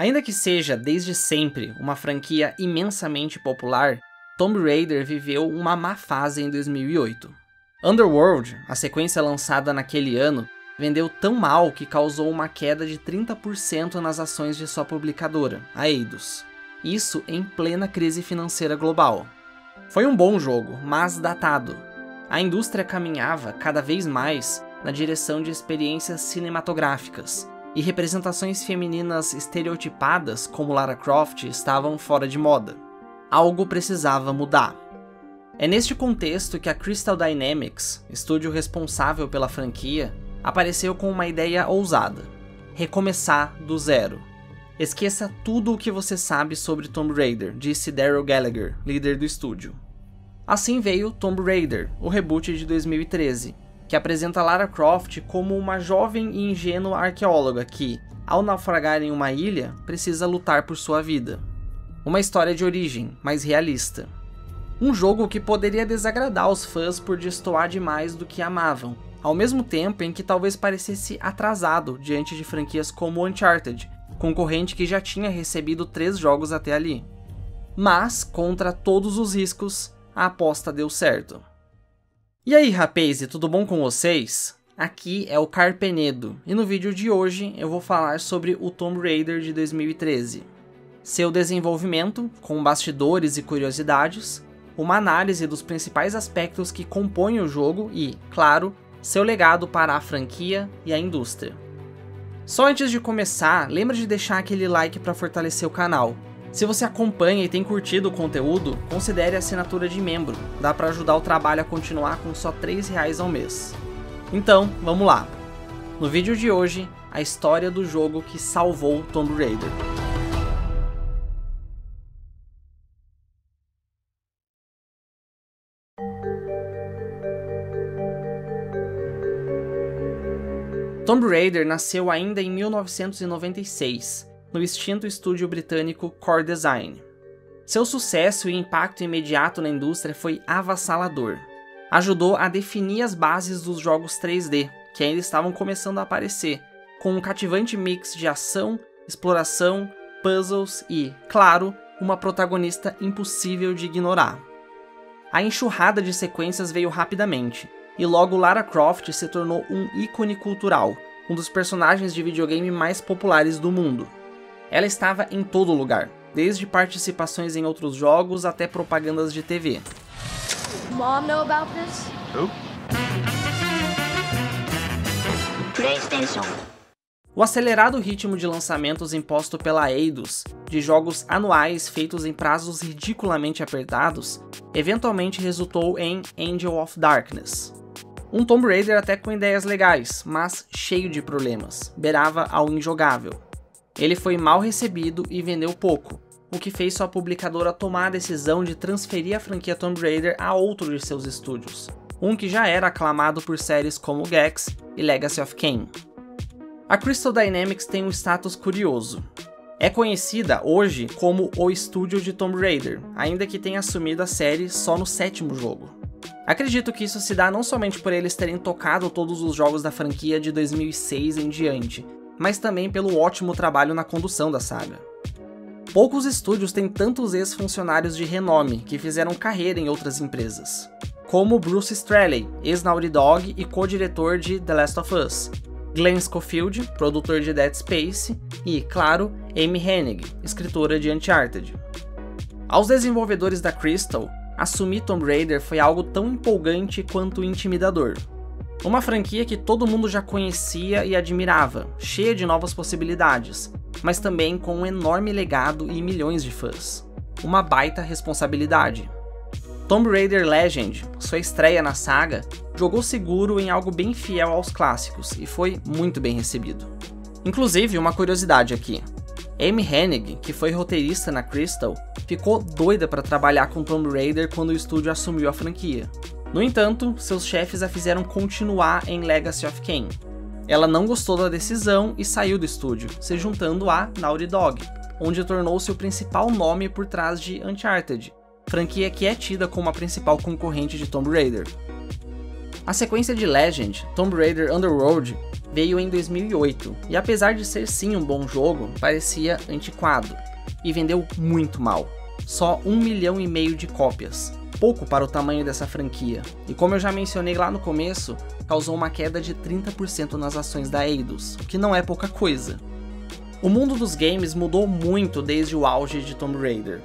Ainda que seja desde sempre uma franquia imensamente popular, Tomb Raider viveu uma má fase em 2008. Underworld, a sequência lançada naquele ano, vendeu tão mal que causou uma queda de 30% nas ações de sua publicadora, a Eidos. Isso em plena crise financeira global. Foi um bom jogo, mas datado. A indústria caminhava cada vez mais na direção de experiências cinematográficas, e representações femininas estereotipadas como Lara Croft estavam fora de moda. Algo precisava mudar. É neste contexto que a Crystal Dynamics, estúdio responsável pela franquia, apareceu com uma ideia ousada: recomeçar do zero. Esqueça tudo o que você sabe sobre Tomb Raider, disse Daryl Gallagher, líder do estúdio. Assim veio Tomb Raider, o reboot de 2013, que apresenta Lara Croft como uma jovem e ingênua arqueóloga que, ao naufragar em uma ilha, precisa lutar por sua vida. Uma história de origem, mais realista. Um jogo que poderia desagradar os fãs por destoar demais do que amavam, ao mesmo tempo em que talvez parecesse atrasado diante de franquias como Uncharted, concorrente que já tinha recebido três jogos até ali. Mas, contra todos os riscos, a aposta deu certo. E aí, rapaz, tudo bom com vocês? Aqui é o Carpenedo, e no vídeo de hoje eu vou falar sobre o Tomb Raider de 2013. Seu desenvolvimento, com bastidores e curiosidades, uma análise dos principais aspectos que compõem o jogo e, claro, seu legado para a franquia e a indústria. Só antes de começar, lembra de deixar aquele like para fortalecer o canal. Se você acompanha e tem curtido o conteúdo, considere a assinatura de membro, dá para ajudar o trabalho a continuar com só R$ reais ao mês. Então, vamos lá. No vídeo de hoje, a história do jogo que salvou Tomb Raider. Tomb Raider nasceu ainda em 1996, no extinto estúdio britânico Core Design. Seu sucesso e impacto imediato na indústria foi avassalador. Ajudou a definir as bases dos jogos 3D, que ainda estavam começando a aparecer, com um cativante mix de ação, exploração, puzzles e, claro, uma protagonista impossível de ignorar. A enxurrada de sequências veio rapidamente, e logo Lara Croft se tornou um ícone cultural, um dos personagens de videogame mais populares do mundo. Ela estava em todo lugar, desde participações em outros jogos até propagandas de TV. Mom know about this? Who? PlayStation. O acelerado ritmo de lançamentos imposto pela Eidos, de jogos anuais feitos em prazos ridiculamente apertados, eventualmente resultou em Angel of Darkness, um Tomb Raider até com ideias legais, mas cheio de problemas, beirava ao injogável. Ele foi mal recebido e vendeu pouco, o que fez sua publicadora tomar a decisão de transferir a franquia Tomb Raider a outro de seus estúdios, um que já era aclamado por séries como Gex e Legacy of Kain. A Crystal Dynamics tem um status curioso. É conhecida hoje como o estúdio de Tomb Raider, ainda que tenha assumido a série só no sétimo jogo. Acredito que isso se dá não somente por eles terem tocado todos os jogos da franquia de 2006 em diante, mas também pelo ótimo trabalho na condução da saga. Poucos estúdios têm tantos ex-funcionários de renome que fizeram carreira em outras empresas, como Bruce Straley, ex-Naughty Dog e co-diretor de The Last of Us, Glenn Schofield, produtor de Dead Space, e, claro, Amy Hennig, escritora de Uncharted. Aos desenvolvedores da Crystal, assumir Tomb Raider foi algo tão empolgante quanto intimidador. Uma franquia que todo mundo já conhecia e admirava, cheia de novas possibilidades, mas também com um enorme legado e milhões de fãs. Uma baita responsabilidade. Tomb Raider Legend, sua estreia na saga, jogou seguro em algo bem fiel aos clássicos e foi muito bem recebido. Inclusive, uma curiosidade aqui: Amy Hennig, que foi roteirista na Crystal, ficou doida para trabalhar com Tomb Raider quando o estúdio assumiu a franquia. No entanto, seus chefes a fizeram continuar em Legacy of Kain. Ela não gostou da decisão e saiu do estúdio, se juntando a Naughty Dog, onde tornou-se o principal nome por trás de Uncharted, franquia que é tida como a principal concorrente de Tomb Raider. A sequência de Legend, Tomb Raider Underworld, veio em 2008 e apesar de ser sim um bom jogo, parecia antiquado e vendeu muito mal. Só um milhão e meio de cópias, pouco para o tamanho dessa franquia. E como eu já mencionei lá no começo, causou uma queda de 30% nas ações da Eidos, o que não é pouca coisa. O mundo dos games mudou muito desde o auge de Tomb Raider.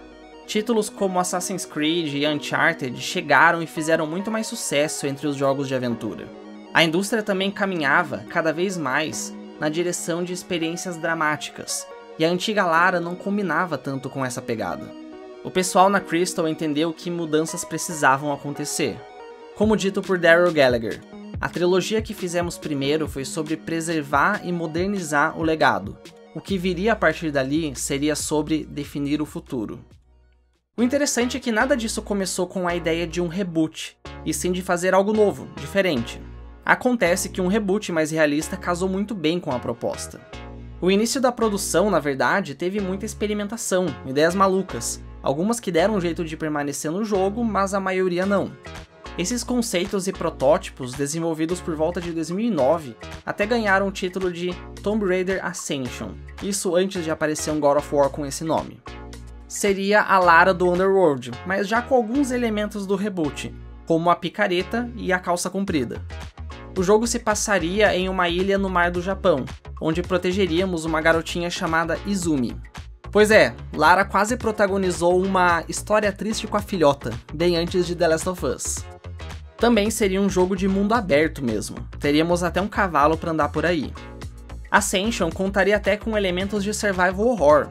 Títulos como Assassin's Creed e Uncharted chegaram e fizeram muito mais sucesso entre os jogos de aventura. A indústria também caminhava, cada vez mais, na direção de experiências dramáticas, e a antiga Lara não combinava tanto com essa pegada. O pessoal na Crystal entendeu que mudanças precisavam acontecer. Como dito por Daryl Gallagher, a trilogia que fizemos primeiro foi sobre preservar e modernizar o legado. O que viria a partir dali seria sobre definir o futuro. O interessante é que nada disso começou com a ideia de um reboot, e sim de fazer algo novo, diferente. Acontece que um reboot mais realista casou muito bem com a proposta. O início da produção, na verdade, teve muita experimentação, ideias malucas, algumas que deram um jeito de permanecer no jogo, mas a maioria não. Esses conceitos e protótipos, desenvolvidos por volta de 2009, até ganharam o título de Tomb Raider Ascension, isso antes de aparecer um God of War com esse nome seria a Lara do Underworld, mas já com alguns elementos do reboot, como a picareta e a calça comprida. O jogo se passaria em uma ilha no mar do Japão, onde protegeríamos uma garotinha chamada Izumi. Pois é, Lara quase protagonizou uma história triste com a filhota, bem antes de The Last of Us. Também seria um jogo de mundo aberto mesmo, teríamos até um cavalo para andar por aí. Ascension contaria até com elementos de survival horror,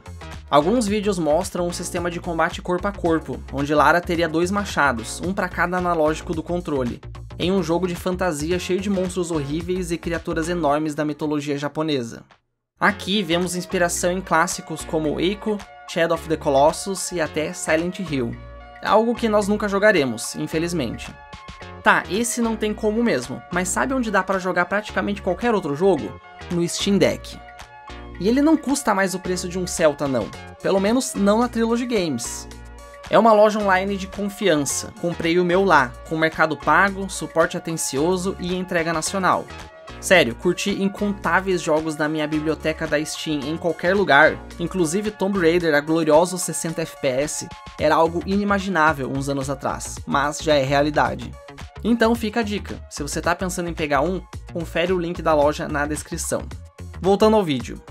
Alguns vídeos mostram um sistema de combate corpo a corpo, onde Lara teria dois machados, um para cada analógico do controle, em um jogo de fantasia cheio de monstros horríveis e criaturas enormes da mitologia japonesa. Aqui vemos inspiração em clássicos como Eiko, Shadow of the Colossus e até Silent Hill. Algo que nós nunca jogaremos, infelizmente. Tá, esse não tem como mesmo, mas sabe onde dá para jogar praticamente qualquer outro jogo? No Steam Deck. E ele não custa mais o preço de um Celta não, pelo menos não na Trilogy Games. É uma loja online de confiança, comprei o meu lá, com mercado pago, suporte atencioso e entrega nacional. Sério, curti incontáveis jogos da minha biblioteca da Steam em qualquer lugar, inclusive Tomb Raider a gloriosos 60 FPS, era algo inimaginável uns anos atrás, mas já é realidade. Então fica a dica, se você está pensando em pegar um, confere o link da loja na descrição. Voltando ao vídeo,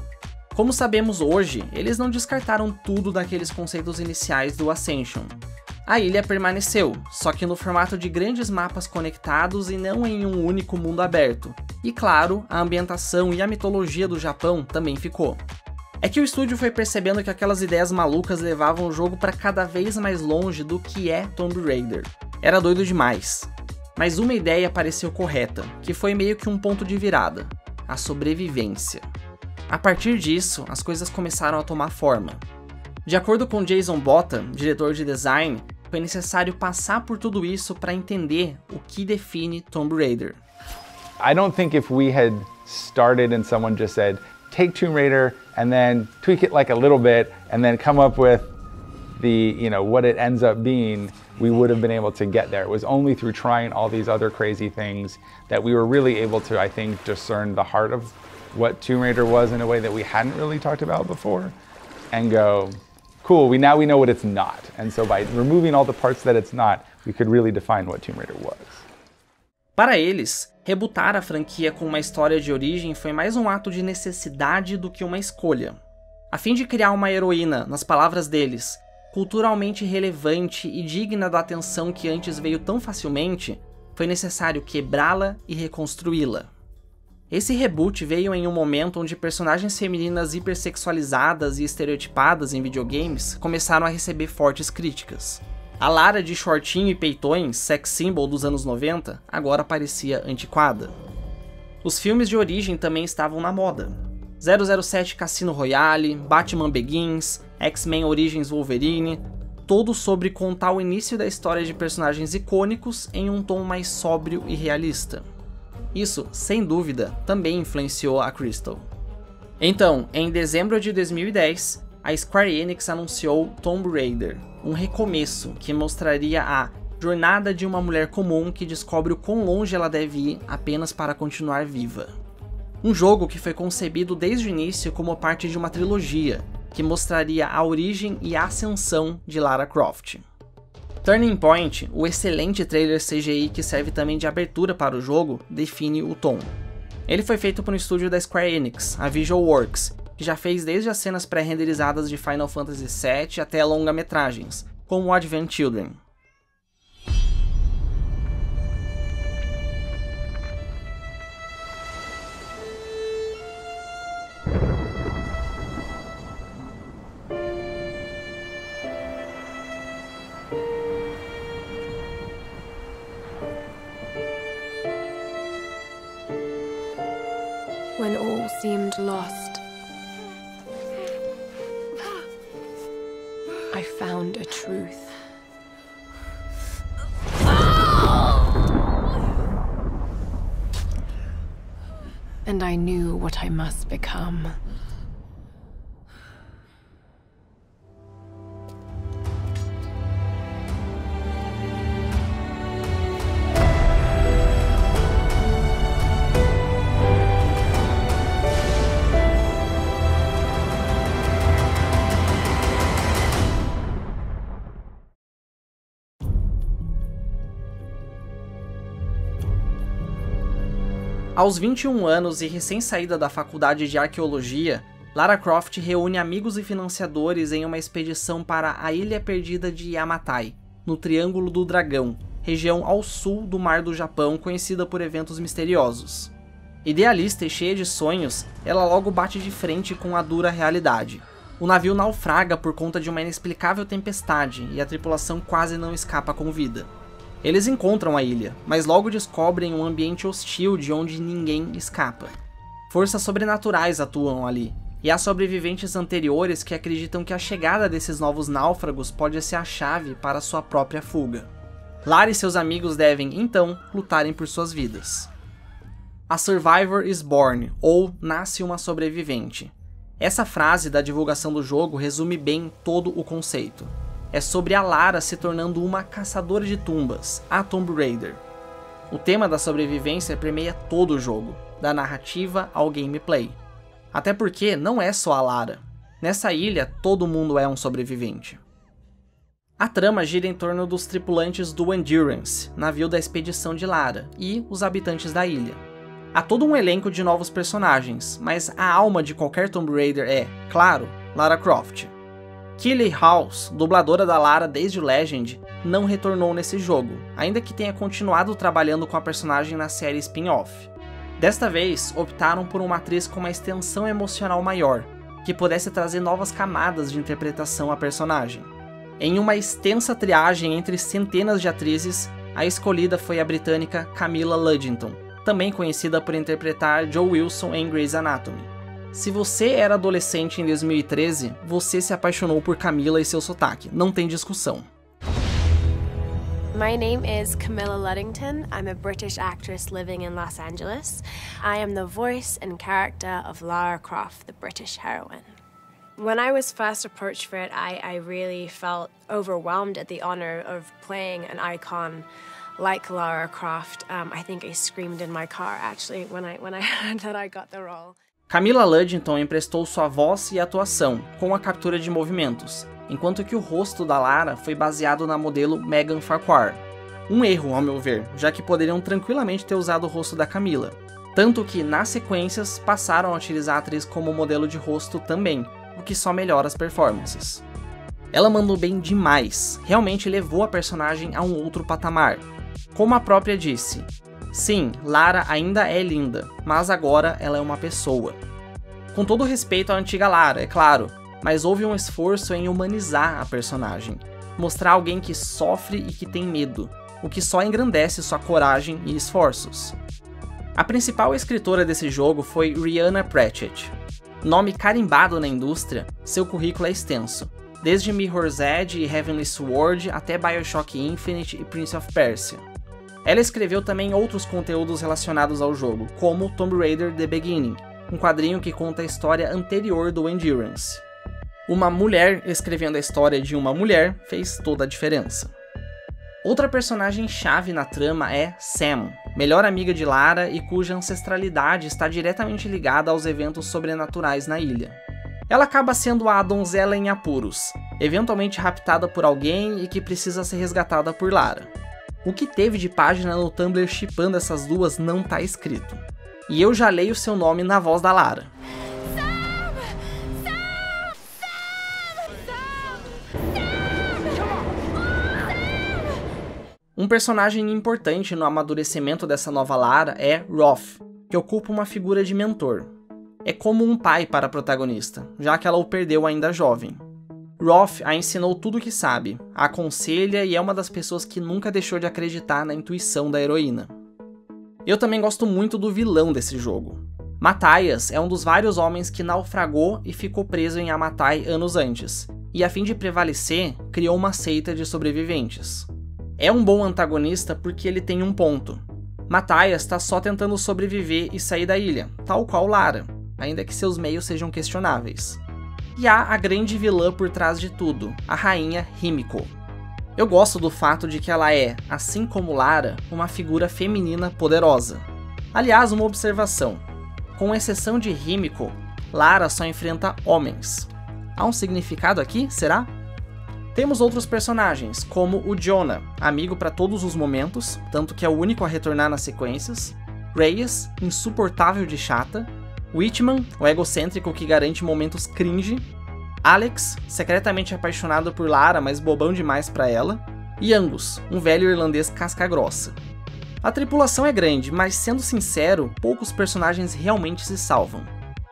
como sabemos hoje, eles não descartaram tudo daqueles conceitos iniciais do Ascension. A ilha permaneceu, só que no formato de grandes mapas conectados e não em um único mundo aberto. E claro, a ambientação e a mitologia do Japão também ficou. É que o estúdio foi percebendo que aquelas ideias malucas levavam o jogo para cada vez mais longe do que é Tomb Raider. Era doido demais. Mas uma ideia pareceu correta, que foi meio que um ponto de virada: a sobrevivência. A partir disso, as coisas começaram a tomar forma. De acordo com Jason Botta, diretor de design, foi necessário passar por tudo isso para entender o que define Tomb Raider. I don't think if we had started and someone just said, take Tomb Raider and then tweak it like a little bit and then come up with the, you know, what it ends up being, we would have been able to get there. It was only through trying all these other crazy things that we were really able to, I think, discern the heart of what Tomb Raider was in a way that we hadn't really talked about before and go, cool, we now we know what it's not. And so by removing all the parts that it's not, we could really define what Tomb Raider was. Para eles, rebutar a franquia com uma história de origem foi mais um ato de necessidade do que uma escolha. A fim de criar uma heroína, nas palavras deles, culturalmente relevante e digna da atenção que antes veio tão facilmente, foi necessário quebrá-la e reconstruí-la. Esse reboot veio em um momento onde personagens femininas hipersexualizadas e estereotipadas em videogames começaram a receber fortes críticas. A Lara de shortinho e peitões, sex symbol dos anos 90, agora parecia antiquada. Os filmes de origem também estavam na moda. 007 Cassino Royale, Batman Begins, X-Men Origins Wolverine, todos sobre contar o início da história de personagens icônicos em um tom mais sóbrio e realista. Isso, sem dúvida, também influenciou a Crystal. Então, em dezembro de 2010, a Square Enix anunciou Tomb Raider, um recomeço que mostraria a jornada de uma mulher comum que descobre o quão longe ela deve ir apenas para continuar viva. Um jogo que foi concebido desde o início como parte de uma trilogia, que mostraria a origem e a ascensão de Lara Croft. Turning Point, o excelente trailer CGI que serve também de abertura para o jogo, define o tom. Ele foi feito por um estúdio da Square Enix, a Visual Works, que já fez desde as cenas pré-renderizadas de Final Fantasy VII até longa-metragens, como Advent Children. Must become. Aos 21 anos e recém-saída da faculdade de arqueologia, Lara Croft reúne amigos e financiadores em uma expedição para a Ilha Perdida de Yamatai, no Triângulo do Dragão, região ao sul do Mar do Japão conhecida por eventos misteriosos. Idealista e cheia de sonhos, ela logo bate de frente com a dura realidade. O navio naufraga por conta de uma inexplicável tempestade e a tripulação quase não escapa com vida. Eles encontram a ilha, mas logo descobrem um ambiente hostil de onde ninguém escapa. Forças sobrenaturais atuam ali, e há sobreviventes anteriores que acreditam que a chegada desses novos náufragos pode ser a chave para sua própria fuga. Lara e seus amigos devem, então, lutarem por suas vidas. A Survivor is Born, ou Nasce uma Sobrevivente. Essa frase da divulgação do jogo resume bem todo o conceito é sobre a Lara se tornando uma caçadora de tumbas, a Tomb Raider. O tema da sobrevivência permeia todo o jogo, da narrativa ao gameplay. Até porque não é só a Lara. Nessa ilha, todo mundo é um sobrevivente. A trama gira em torno dos tripulantes do Endurance, navio da expedição de Lara, e os habitantes da ilha. Há todo um elenco de novos personagens, mas a alma de qualquer Tomb Raider é, claro, Lara Croft. Keely House, dubladora da Lara desde o Legend, não retornou nesse jogo, ainda que tenha continuado trabalhando com a personagem na série spin-off. Desta vez, optaram por uma atriz com uma extensão emocional maior, que pudesse trazer novas camadas de interpretação à personagem. Em uma extensa triagem entre centenas de atrizes, a escolhida foi a britânica Camilla Luddington, também conhecida por interpretar Joe Wilson em Grey's Anatomy. Se você era adolescente em 2013, você se apaixonou por Camila e seu sotaque, não tem discussão. My name is Camilla Luddington. I'm a British actress living in Los Angeles. I am the voice and character of Lara Croft, the British heroine. When I was first approached for it, I, I really felt overwhelmed at the honor of playing an icon like Lara Croft. Um, I think I screamed in my car actually when I when I heard that I got the role. Camila Luddington emprestou sua voz e atuação, com a captura de movimentos, enquanto que o rosto da Lara foi baseado na modelo Megan Farquhar. Um erro, ao meu ver, já que poderiam tranquilamente ter usado o rosto da Camila. Tanto que, nas sequências, passaram a utilizar a atriz como modelo de rosto também, o que só melhora as performances. Ela mandou bem demais, realmente levou a personagem a um outro patamar. Como a própria disse, Sim, Lara ainda é linda, mas agora ela é uma pessoa. Com todo respeito à antiga Lara, é claro, mas houve um esforço em humanizar a personagem, mostrar alguém que sofre e que tem medo, o que só engrandece sua coragem e esforços. A principal escritora desse jogo foi Rihanna Pratchett. Nome carimbado na indústria, seu currículo é extenso, desde Mirror's Edge e Heavenly Sword até Bioshock Infinite e Prince of Persia. Ela escreveu também outros conteúdos relacionados ao jogo, como Tomb Raider The Beginning, um quadrinho que conta a história anterior do Endurance. Uma mulher escrevendo a história de uma mulher fez toda a diferença. Outra personagem chave na trama é Sam, melhor amiga de Lara e cuja ancestralidade está diretamente ligada aos eventos sobrenaturais na ilha. Ela acaba sendo a donzela em apuros, eventualmente raptada por alguém e que precisa ser resgatada por Lara. O que teve de página no Tumblr chipando essas duas não tá escrito. E eu já leio seu nome na voz da Lara. Um personagem importante no amadurecimento dessa nova Lara é Roth, que ocupa uma figura de mentor. É como um pai para a protagonista, já que ela o perdeu ainda jovem. Roth a ensinou tudo o que sabe, a aconselha e é uma das pessoas que nunca deixou de acreditar na intuição da heroína. Eu também gosto muito do vilão desse jogo. Matthias é um dos vários homens que naufragou e ficou preso em Amatai anos antes, e a fim de prevalecer, criou uma seita de sobreviventes. É um bom antagonista porque ele tem um ponto. Matthias está só tentando sobreviver e sair da ilha, tal qual Lara, ainda que seus meios sejam questionáveis. E há a grande vilã por trás de tudo, a rainha Himiko. Eu gosto do fato de que ela é, assim como Lara, uma figura feminina poderosa. Aliás, uma observação: com exceção de Himiko, Lara só enfrenta homens. Há um significado aqui, será? Temos outros personagens, como o Jonah, amigo para todos os momentos, tanto que é o único a retornar nas sequências, Reyes, insuportável de chata, Whitman, o egocêntrico que garante momentos cringe, Alex, secretamente apaixonado por Lara, mas bobão demais para ela, e Angus, um velho irlandês casca-grossa. A tripulação é grande, mas sendo sincero, poucos personagens realmente se salvam.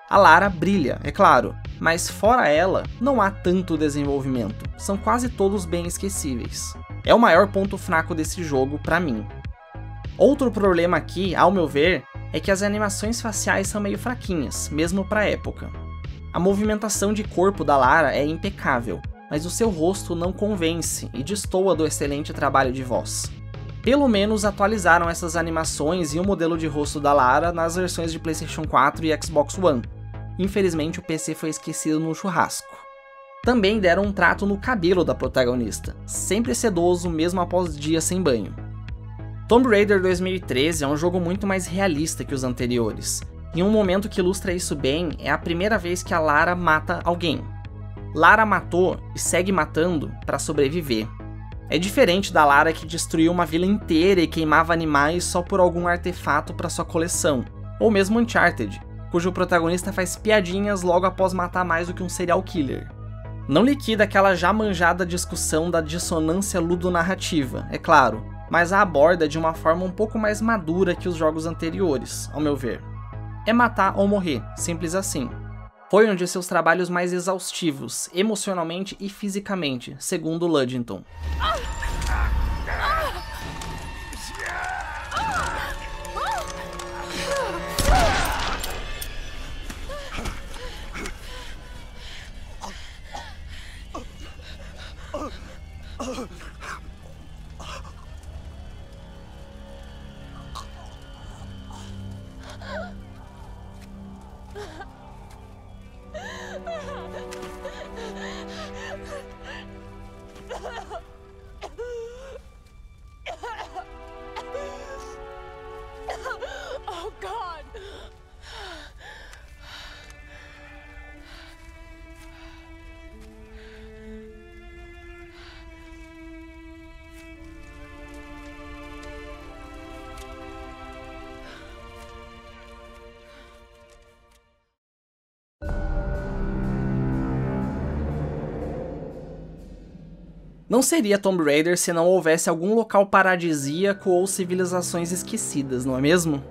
A Lara brilha, é claro, mas fora ela, não há tanto desenvolvimento, são quase todos bem esquecíveis. É o maior ponto fraco desse jogo para mim. Outro problema aqui, ao meu ver, é que as animações faciais são meio fraquinhas, mesmo para época. A movimentação de corpo da Lara é impecável, mas o seu rosto não convence e destoa do excelente trabalho de voz. Pelo menos atualizaram essas animações e o modelo de rosto da Lara nas versões de PlayStation 4 e Xbox One, Infelizmente, o PC foi esquecido no churrasco. Também deram um trato no cabelo da protagonista, sempre sedoso mesmo após dias sem banho. Tomb Raider 2013 é um jogo muito mais realista que os anteriores, e um momento que ilustra isso bem é a primeira vez que a Lara mata alguém. Lara matou e segue matando para sobreviver. É diferente da Lara que destruiu uma vila inteira e queimava animais só por algum artefato para sua coleção, ou mesmo Uncharted, cujo protagonista faz piadinhas logo após matar mais do que um serial killer. Não liquida aquela já manjada discussão da dissonância ludonarrativa, é claro, mas a aborda de uma forma um pouco mais madura que os jogos anteriores, ao meu ver. É matar ou morrer, simples assim. Foi um de seus trabalhos mais exaustivos, emocionalmente e fisicamente, segundo Ludington. Não seria Tomb Raider se não houvesse algum local paradisíaco ou civilizações esquecidas, não é mesmo?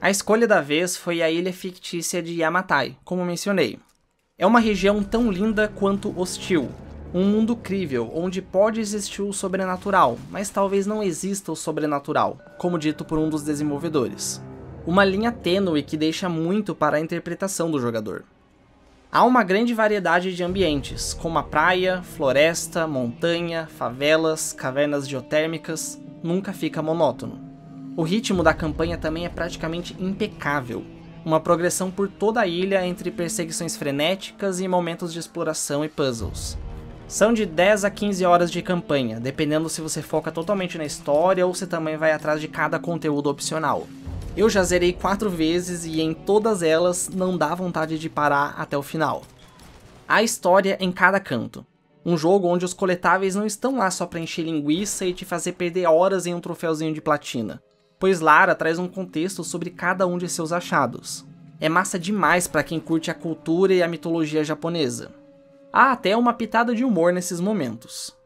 A escolha da vez foi a ilha fictícia de Yamatai, como mencionei. É uma região tão linda quanto hostil, um mundo crível onde pode existir o sobrenatural, mas talvez não exista o sobrenatural, como dito por um dos desenvolvedores. Uma linha tênue que deixa muito para a interpretação do jogador. Há uma grande variedade de ambientes, como a praia, floresta, montanha, favelas, cavernas geotérmicas, nunca fica monótono. O ritmo da campanha também é praticamente impecável, uma progressão por toda a ilha entre perseguições frenéticas e momentos de exploração e puzzles. São de 10 a 15 horas de campanha, dependendo se você foca totalmente na história ou se também vai atrás de cada conteúdo opcional. Eu já zerei 4 vezes e em todas elas não dá vontade de parar até o final. A história em cada canto. Um jogo onde os coletáveis não estão lá só para encher linguiça e te fazer perder horas em um troféuzinho de platina, pois Lara traz um contexto sobre cada um de seus achados. É massa demais para quem curte a cultura e a mitologia japonesa. Há até uma pitada de humor nesses momentos.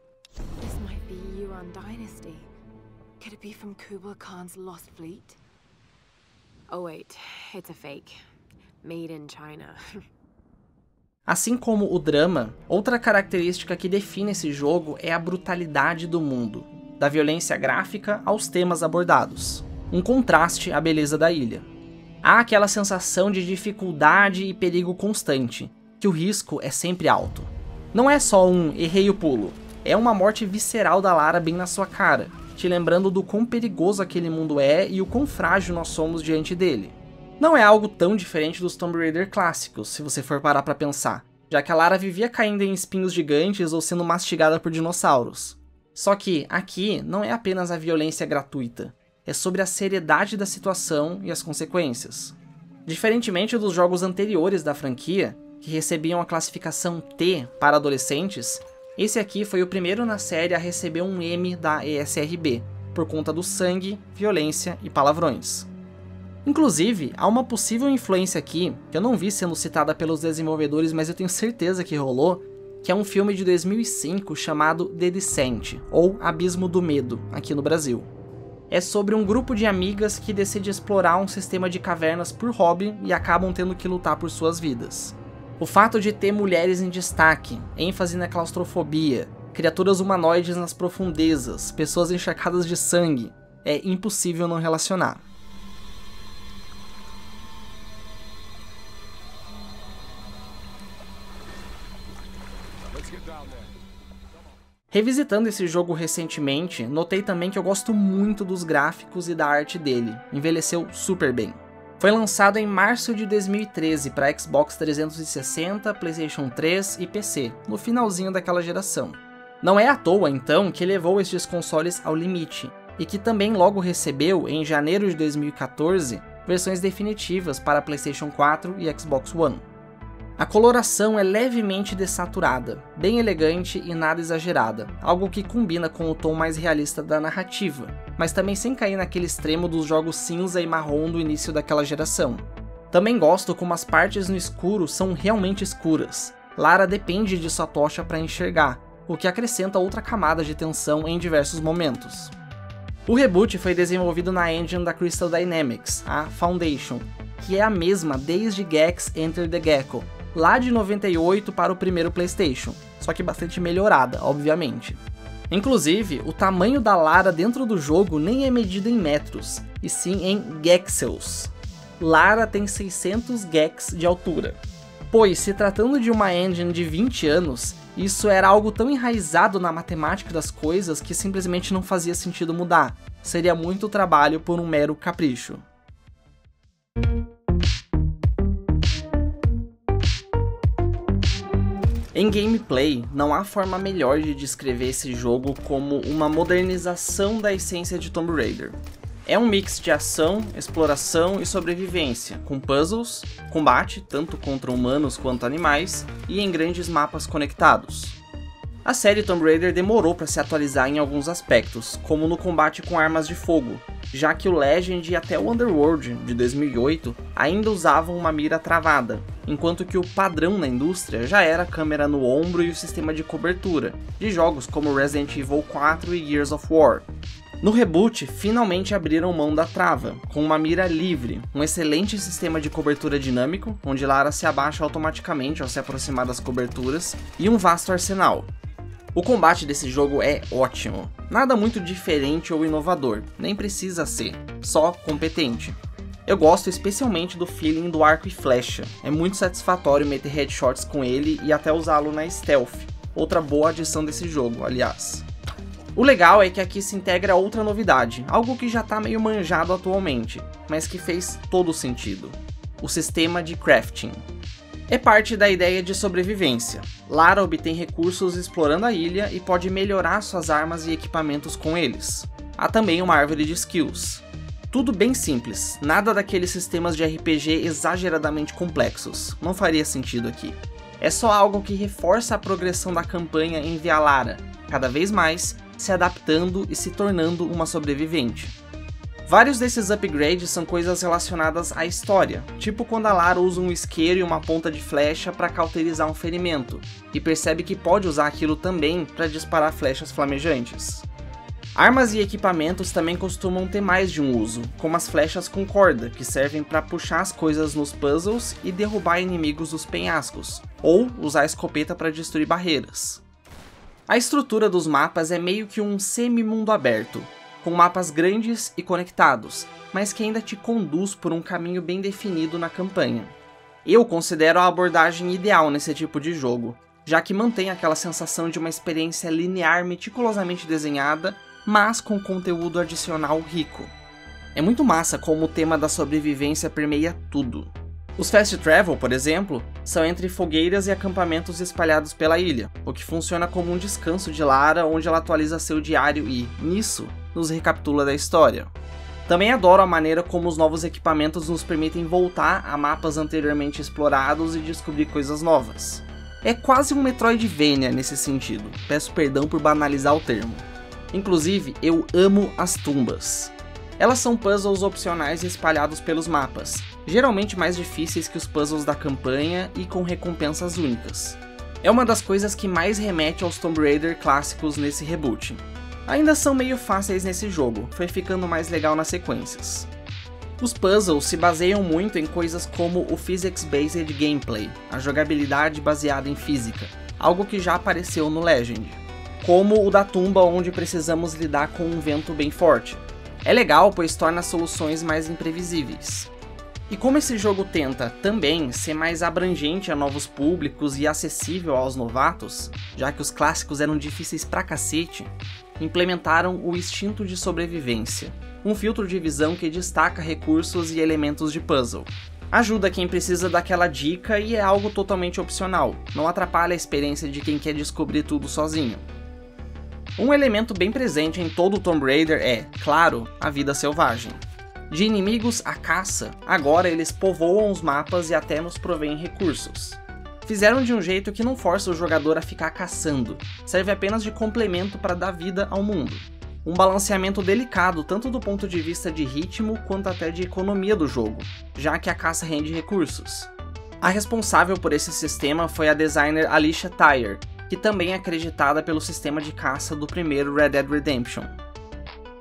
This might be Yuan Dynasty. Could it be from Kublai Khan's lost fleet? Oh wait, it's a fake. Made in China. Assim como o drama, outra característica que define esse jogo é a brutalidade do mundo, da violência gráfica aos temas abordados, um contraste à beleza da ilha. Há aquela sensação de dificuldade e perigo constante, que o risco é sempre alto. Não é só um errei o pulo, é uma morte visceral da Lara bem na sua cara, te lembrando do quão perigoso aquele mundo é e o quão frágil nós somos diante dele. Não é algo tão diferente dos Tomb Raider clássicos, se você for parar pra pensar, já que a Lara vivia caindo em espinhos gigantes ou sendo mastigada por dinossauros. Só que aqui não é apenas a violência gratuita, é sobre a seriedade da situação e as consequências. Diferentemente dos jogos anteriores da franquia, que recebiam a classificação T para adolescentes, esse aqui foi o primeiro na série a receber um M da ESRB, por conta do sangue, violência e palavrões. Inclusive, há uma possível influência aqui, que eu não vi sendo citada pelos desenvolvedores, mas eu tenho certeza que rolou, que é um filme de 2005 chamado The Descent, ou Abismo do Medo, aqui no Brasil. É sobre um grupo de amigas que decide explorar um sistema de cavernas por hobby e acabam tendo que lutar por suas vidas. O fato de ter mulheres em destaque, ênfase na claustrofobia, criaturas humanoides nas profundezas, pessoas encharcadas de sangue, é impossível não relacionar. Revisitando esse jogo recentemente, notei também que eu gosto muito dos gráficos e da arte dele, envelheceu super bem. Foi lançado em março de 2013 para Xbox 360, PlayStation 3 e PC, no finalzinho daquela geração. Não é à toa então que levou estes consoles ao limite, e que também logo recebeu, em janeiro de 2014, versões definitivas para PlayStation 4 e Xbox One. A coloração é levemente dessaturada, bem elegante e nada exagerada, algo que combina com o tom mais realista da narrativa, mas também sem cair naquele extremo dos jogos cinza e marrom do início daquela geração. Também gosto como as partes no escuro são realmente escuras. Lara depende de sua tocha para enxergar, o que acrescenta outra camada de tensão em diversos momentos. O reboot foi desenvolvido na engine da Crystal Dynamics, a Foundation, que é a mesma desde Gex Enter the Gecko, lá de 98 para o primeiro PlayStation, só que bastante melhorada, obviamente. Inclusive, o tamanho da Lara dentro do jogo nem é medido em metros, e sim em gexels. Lara tem 600 gex de altura. Pois, se tratando de uma engine de 20 anos, isso era algo tão enraizado na matemática das coisas que simplesmente não fazia sentido mudar. Seria muito trabalho por um mero capricho. Em gameplay, não há forma melhor de descrever esse jogo como uma modernização da essência de Tomb Raider. É um mix de ação, exploração e sobrevivência, com puzzles, combate tanto contra humanos quanto animais e em grandes mapas conectados. A série Tomb Raider demorou para se atualizar em alguns aspectos, como no combate com armas de fogo, já que o Legend e até o Underworld de 2008 ainda usavam uma mira travada, enquanto que o padrão na indústria já era a câmera no ombro e o sistema de cobertura, de jogos como Resident Evil 4 e Gears of War. No reboot, finalmente abriram mão da trava, com uma mira livre, um excelente sistema de cobertura dinâmico, onde Lara se abaixa automaticamente ao se aproximar das coberturas, e um vasto arsenal, o combate desse jogo é ótimo. Nada muito diferente ou inovador, nem precisa ser, só competente. Eu gosto especialmente do feeling do arco e flecha, é muito satisfatório meter headshots com ele e até usá-lo na stealth, outra boa adição desse jogo, aliás. O legal é que aqui se integra outra novidade, algo que já está meio manjado atualmente, mas que fez todo sentido: o sistema de crafting. É parte da ideia de sobrevivência. Lara obtém recursos explorando a ilha e pode melhorar suas armas e equipamentos com eles. Há também uma árvore de skills. Tudo bem simples, nada daqueles sistemas de RPG exageradamente complexos, não faria sentido aqui. É só algo que reforça a progressão da campanha em Via Lara, cada vez mais se adaptando e se tornando uma sobrevivente. Vários desses upgrades são coisas relacionadas à história, tipo quando a Lara usa um isqueiro e uma ponta de flecha para cauterizar um ferimento, e percebe que pode usar aquilo também para disparar flechas flamejantes. Armas e equipamentos também costumam ter mais de um uso, como as flechas com corda, que servem para puxar as coisas nos puzzles e derrubar inimigos dos penhascos, ou usar a escopeta para destruir barreiras. A estrutura dos mapas é meio que um semi-mundo aberto, com mapas grandes e conectados, mas que ainda te conduz por um caminho bem definido na campanha. Eu considero a abordagem ideal nesse tipo de jogo, já que mantém aquela sensação de uma experiência linear meticulosamente desenhada, mas com conteúdo adicional rico. É muito massa como o tema da sobrevivência permeia tudo. Os fast travel, por exemplo, são entre fogueiras e acampamentos espalhados pela ilha, o que funciona como um descanso de Lara onde ela atualiza seu diário e, nisso, nos recapitula da história. Também adoro a maneira como os novos equipamentos nos permitem voltar a mapas anteriormente explorados e descobrir coisas novas. É quase um Metroidvania nesse sentido, peço perdão por banalizar o termo. Inclusive, eu amo as tumbas. Elas são puzzles opcionais espalhados pelos mapas, geralmente mais difíceis que os puzzles da campanha e com recompensas únicas. É uma das coisas que mais remete aos Tomb Raider clássicos nesse reboot. Ainda são meio fáceis nesse jogo, foi ficando mais legal nas sequências. Os puzzles se baseiam muito em coisas como o Physics-Based Gameplay, a jogabilidade baseada em física, algo que já apareceu no Legend, como o da tumba onde precisamos lidar com um vento bem forte. É legal, pois torna as soluções mais imprevisíveis. E como esse jogo tenta também ser mais abrangente a novos públicos e acessível aos novatos, já que os clássicos eram difíceis pra cacete, implementaram o instinto de sobrevivência, um filtro de visão que destaca recursos e elementos de puzzle. Ajuda quem precisa daquela dica e é algo totalmente opcional, não atrapalha a experiência de quem quer descobrir tudo sozinho. Um elemento bem presente em todo o Tomb Raider é, claro, a vida selvagem. De inimigos à caça, agora eles povoam os mapas e até nos provêm recursos. Fizeram de um jeito que não força o jogador a ficar caçando, serve apenas de complemento para dar vida ao mundo. Um balanceamento delicado tanto do ponto de vista de ritmo quanto até de economia do jogo, já que a caça rende recursos. A responsável por esse sistema foi a designer Alicia Tyre, que também é acreditada pelo sistema de caça do primeiro Red Dead Redemption.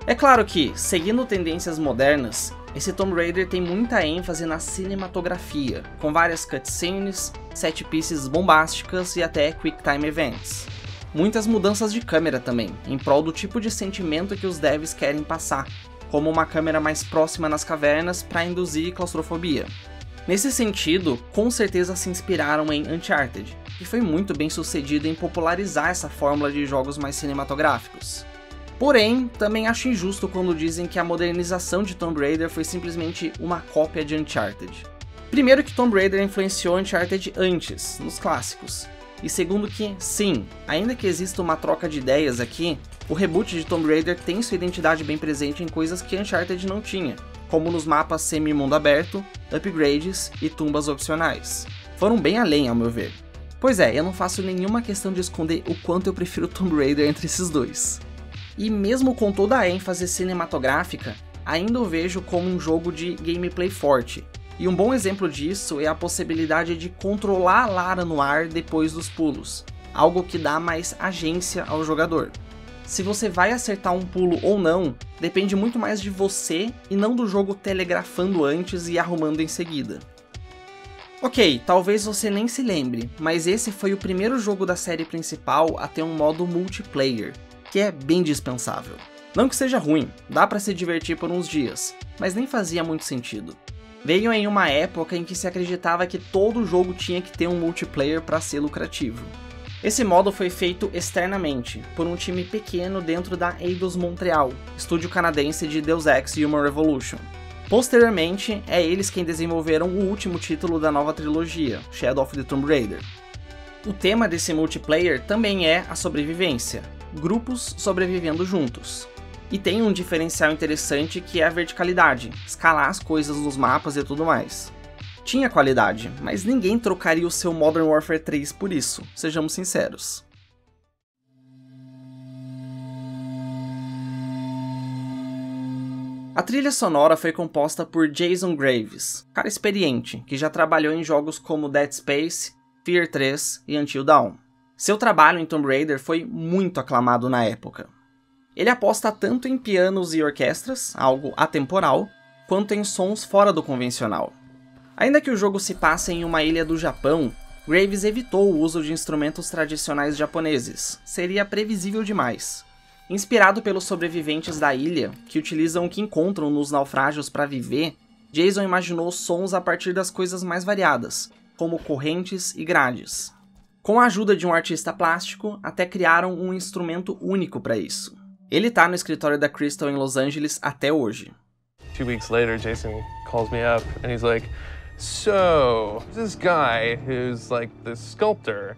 É claro que, seguindo tendências modernas, esse Tomb Raider tem muita ênfase na cinematografia, com várias cutscenes, set pieces bombásticas e até quick time events. Muitas mudanças de câmera também, em prol do tipo de sentimento que os devs querem passar, como uma câmera mais próxima nas cavernas para induzir claustrofobia. Nesse sentido, com certeza se inspiraram em Uncharted, que foi muito bem sucedido em popularizar essa fórmula de jogos mais cinematográficos. Porém, também acho injusto quando dizem que a modernização de Tomb Raider foi simplesmente uma cópia de Uncharted. Primeiro que Tomb Raider influenciou Uncharted antes, nos clássicos. E segundo que, sim, ainda que exista uma troca de ideias aqui, o reboot de Tomb Raider tem sua identidade bem presente em coisas que Uncharted não tinha, como nos mapas semi-mundo aberto, upgrades e tumbas opcionais. Foram bem além, ao meu ver. Pois é, eu não faço nenhuma questão de esconder o quanto eu prefiro Tomb Raider entre esses dois. E mesmo com toda a ênfase cinematográfica, ainda o vejo como um jogo de gameplay forte. E um bom exemplo disso é a possibilidade de controlar a Lara no ar depois dos pulos, algo que dá mais agência ao jogador. Se você vai acertar um pulo ou não, depende muito mais de você e não do jogo telegrafando antes e arrumando em seguida. Ok, talvez você nem se lembre, mas esse foi o primeiro jogo da série principal a ter um modo multiplayer, que é bem dispensável. Não que seja ruim, dá para se divertir por uns dias, mas nem fazia muito sentido. Veio em uma época em que se acreditava que todo jogo tinha que ter um multiplayer para ser lucrativo. Esse modo foi feito externamente, por um time pequeno dentro da Eidos Montreal, estúdio canadense de Deus Ex Human Revolution. Posteriormente, é eles quem desenvolveram o último título da nova trilogia, Shadow of the Tomb Raider. O tema desse multiplayer também é a sobrevivência, grupos sobrevivendo juntos. E tem um diferencial interessante que é a verticalidade, escalar as coisas nos mapas e tudo mais. Tinha qualidade, mas ninguém trocaria o seu Modern Warfare 3 por isso, sejamos sinceros. A trilha sonora foi composta por Jason Graves, cara experiente, que já trabalhou em jogos como Dead Space, Fear 3 e Until Dawn. Seu trabalho em Tomb Raider foi muito aclamado na época. Ele aposta tanto em pianos e orquestras, algo atemporal, quanto em sons fora do convencional. Ainda que o jogo se passe em uma ilha do Japão, Graves evitou o uso de instrumentos tradicionais japoneses, seria previsível demais. Inspirado pelos sobreviventes da ilha, que utilizam o que encontram nos naufrágios para viver, Jason imaginou sons a partir das coisas mais variadas, como correntes e grades. Com a ajuda de um artista plástico, até criaram um instrumento único para isso. Ele tá no escritório da Crystal em Los Angeles até hoje. Two weeks later, Jason calls me up and he's like, "So, this guy who's like the sculptor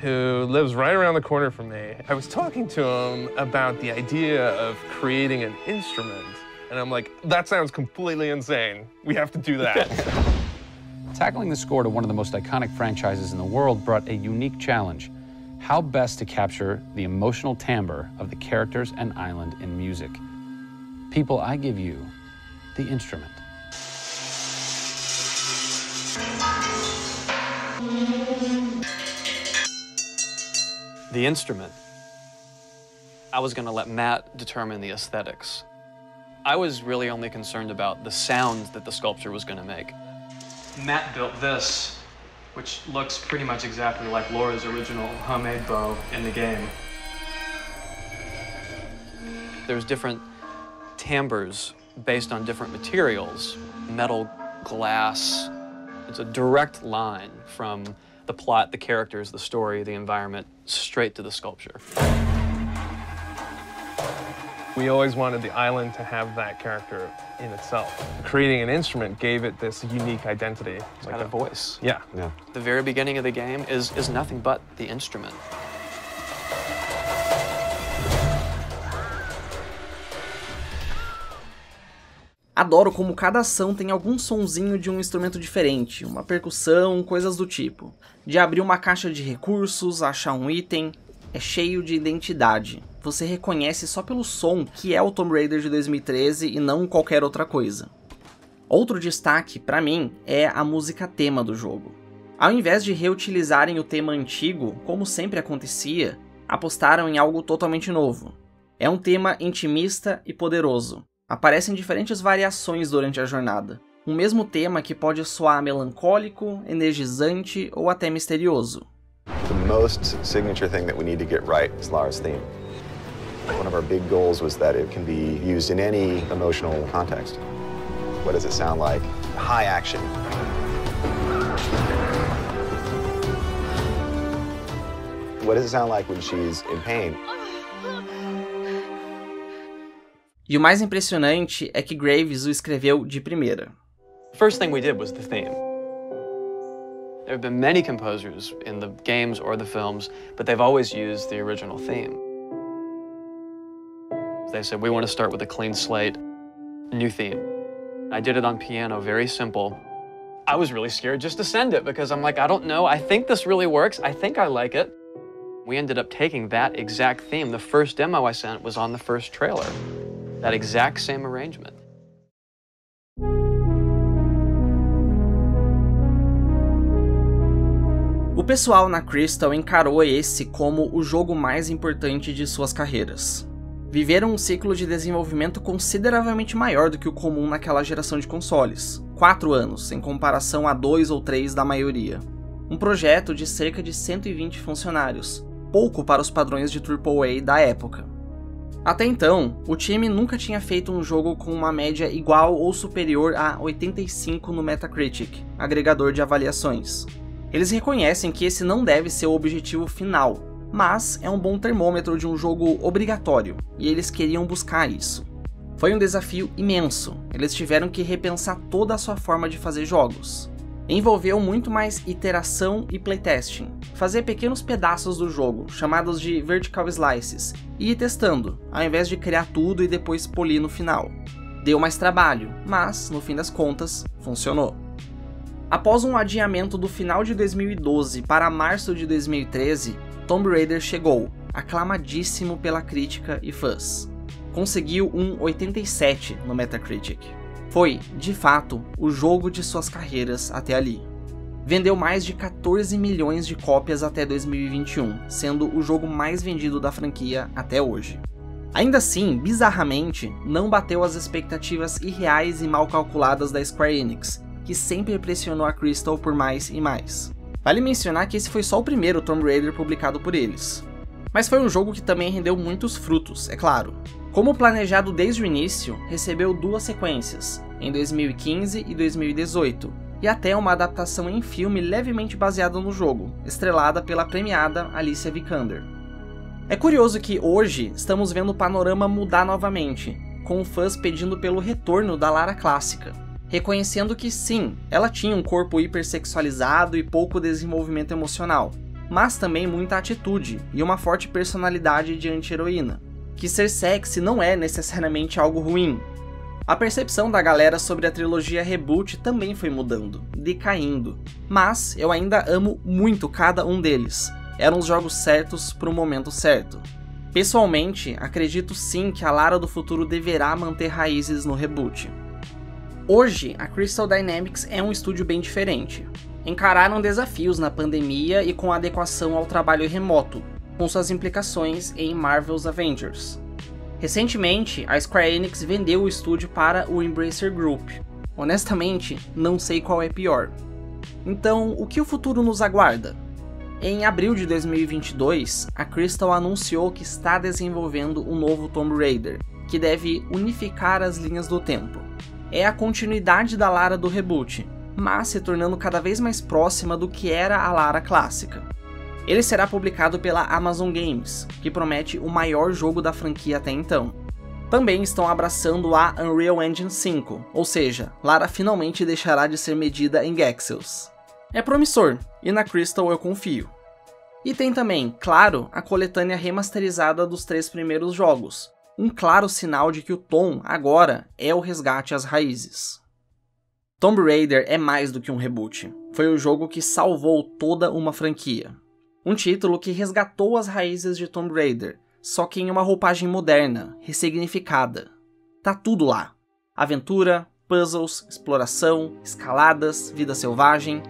who lives right around the corner from me. I was talking to him about the idea of creating an instrument. And I'm like, that sounds completely insane. We have to do that. Tackling the score to one of the most iconic franchises in the world brought a unique challenge. How best to capture the emotional timbre of the characters and island in music? People, I give you the instrument. The instrument, I was going to let Matt determine the aesthetics. I was really only concerned about the sound that the sculpture was going to make. Matt built this, which looks pretty much exactly like Laura's original homemade bow in the game. There's different timbres based on different materials, metal, glass. It's a direct line from the plot, the characters, the story, the environment, straight to the sculpture. We always wanted the island to have that character in itself. Creating an instrument gave it this unique identity. It's got a voice. Yeah. Yeah. The very beginning of the game is, is nothing but the instrument. Adoro como cada ação tem algum sonzinho de um instrumento diferente, uma percussão, coisas do tipo. De abrir uma caixa de recursos, achar um item, é cheio de identidade. Você reconhece só pelo som que é o Tomb Raider de 2013 e não qualquer outra coisa. Outro destaque, para mim, é a música tema do jogo. Ao invés de reutilizarem o tema antigo, como sempre acontecia, apostaram em algo totalmente novo. É um tema intimista e poderoso, aparecem diferentes variações durante a jornada. Um mesmo tema que pode soar melancólico, energizante ou até misterioso. The most signature thing that we need to get right is Lara's theme. One of our big goals was that it can be used in any emotional context. What does it sound like? High action. What does it sound like when she's in pain? E o mais impressionante é que Graves o escreveu de primeira. First thing we did was the theme. There have been many composers in the games or the films, but they've always used the original theme. They said, we want to start with a clean slate, new theme. I did it on piano, very simple. I was really scared just to send it because I'm like, I don't know, I think this really works, I think I like it. We ended up taking that exact theme. The first demo I sent was on the first trailer. That exact same arrangement. O pessoal na Crystal encarou esse como o jogo mais importante de suas carreiras. Viveram um ciclo de desenvolvimento consideravelmente maior do que o comum naquela geração de consoles, 4 anos, em comparação a 2 ou 3 da maioria. Um projeto de cerca de 120 funcionários, pouco para os padrões de AAA da época. Até então, o time nunca tinha feito um jogo com uma média igual ou superior a 85 no Metacritic, agregador de avaliações. Eles reconhecem que esse não deve ser o objetivo final, mas é um bom termômetro de um jogo obrigatório, e eles queriam buscar isso. Foi um desafio imenso, eles tiveram que repensar toda a sua forma de fazer jogos. Envolveu muito mais iteração e playtesting, fazer pequenos pedaços do jogo, chamados de vertical slices, e ir testando, ao invés de criar tudo e depois polir no final. Deu mais trabalho, mas, no fim das contas, funcionou. Após um adiamento do final de 2012 para março de 2013, Tomb Raider chegou, aclamadíssimo pela crítica e fãs. Conseguiu um 87 no Metacritic. Foi, de fato, o jogo de suas carreiras até ali. Vendeu mais de 14 milhões de cópias até 2021, sendo o jogo mais vendido da franquia até hoje. Ainda assim, bizarramente, não bateu as expectativas irreais e mal calculadas da Square Enix, que sempre pressionou a Crystal por mais e mais. Vale mencionar que esse foi só o primeiro Tomb Raider publicado por eles. Mas foi um jogo que também rendeu muitos frutos, é claro. Como planejado desde o início, recebeu duas sequências, em 2015 e 2018, e até uma adaptação em filme levemente baseada no jogo, estrelada pela premiada Alicia Vikander. É curioso que hoje estamos vendo o panorama mudar novamente, com fãs pedindo pelo retorno da Lara clássica reconhecendo que sim, ela tinha um corpo hipersexualizado e pouco desenvolvimento emocional, mas também muita atitude e uma forte personalidade de anti-heroína. Que ser sexy não é necessariamente algo ruim. A percepção da galera sobre a trilogia Reboot também foi mudando, decaindo, mas eu ainda amo muito cada um deles. Eram os jogos certos para o momento certo. Pessoalmente, acredito sim que a Lara do futuro deverá manter raízes no reboot. Hoje, a Crystal Dynamics é um estúdio bem diferente. Encararam desafios na pandemia e com adequação ao trabalho remoto, com suas implicações em Marvel's Avengers. Recentemente, a Square Enix vendeu o estúdio para o Embracer Group. Honestamente, não sei qual é pior. Então, o que o futuro nos aguarda? Em abril de 2022, a Crystal anunciou que está desenvolvendo um novo Tomb Raider, que deve unificar as linhas do tempo é a continuidade da Lara do reboot, mas se tornando cada vez mais próxima do que era a Lara clássica. Ele será publicado pela Amazon Games, que promete o maior jogo da franquia até então. Também estão abraçando a Unreal Engine 5, ou seja, Lara finalmente deixará de ser medida em Gexels. É promissor, e na Crystal eu confio. E tem também, claro, a coletânea remasterizada dos três primeiros jogos, um claro sinal de que o tom agora é o resgate às raízes. Tomb Raider é mais do que um reboot. Foi o jogo que salvou toda uma franquia. Um título que resgatou as raízes de Tomb Raider, só que em uma roupagem moderna, ressignificada. Tá tudo lá: aventura, puzzles, exploração, escaladas, vida selvagem,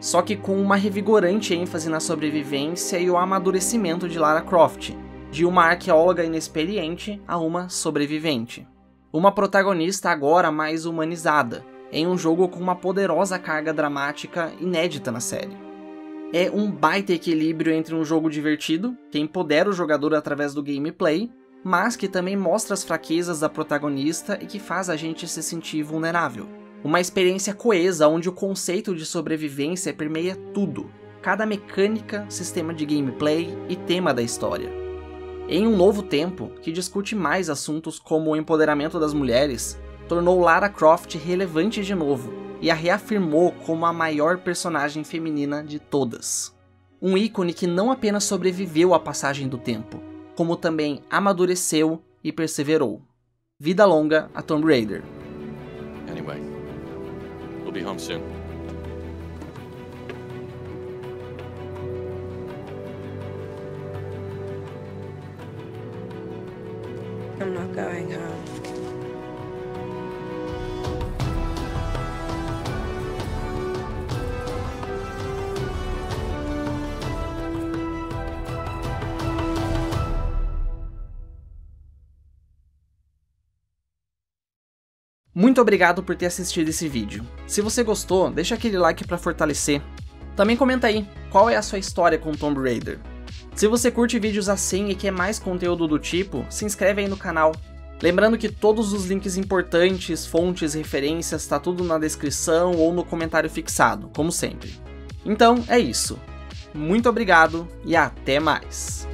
só que com uma revigorante ênfase na sobrevivência e o amadurecimento de Lara Croft, de uma arqueóloga inexperiente a uma sobrevivente. Uma protagonista agora mais humanizada, em um jogo com uma poderosa carga dramática inédita na série. É um baita equilíbrio entre um jogo divertido, que empodera o jogador através do gameplay, mas que também mostra as fraquezas da protagonista e que faz a gente se sentir vulnerável. Uma experiência coesa onde o conceito de sobrevivência permeia tudo, cada mecânica, sistema de gameplay e tema da história. Em um novo tempo, que discute mais assuntos como o empoderamento das mulheres, tornou Lara Croft relevante de novo e a reafirmou como a maior personagem feminina de todas. Um ícone que não apenas sobreviveu à passagem do tempo, como também amadureceu e perseverou. Vida longa a Tomb Raider. Anyway, we'll be home soon. Muito obrigado por ter assistido esse vídeo. Se você gostou, deixa aquele like para fortalecer. Também comenta aí, qual é a sua história com Tomb Raider? Se você curte vídeos assim e quer mais conteúdo do tipo, se inscreve aí no canal. Lembrando que todos os links importantes, fontes, referências, tá tudo na descrição ou no comentário fixado, como sempre. Então é isso. Muito obrigado e até mais!